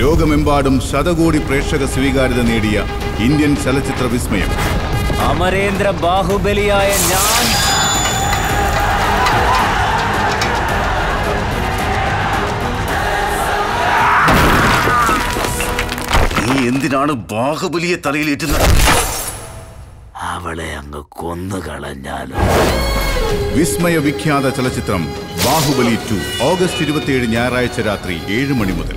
ലോകമെമ്പാടും ശതകോടി പ്രേക്ഷക സ്വീകാര്യത നേടിയ ഇന്ത്യൻ ചലച്ചിത്ര വിസ്മയം. അമരേന്ദ്ര ബാഹുബലിയായ ഞാൻ. നീ എന്തിനാണ് ബാഹുബലിയെ തലയിലേറ്റുന്നത് അവളെ അങ്ങ് കൊന്നുകളഞ്ഞാലോ വിസ്മയ വിഖ്യാത ചലച്ചിത്രം ബാഹുബലി ടു ഓഗസ്റ്റ് ഇരുപത്തിയേഴ് ഞായറാഴ്ച രാത്രി ഏഴ് മണി മുതൽ.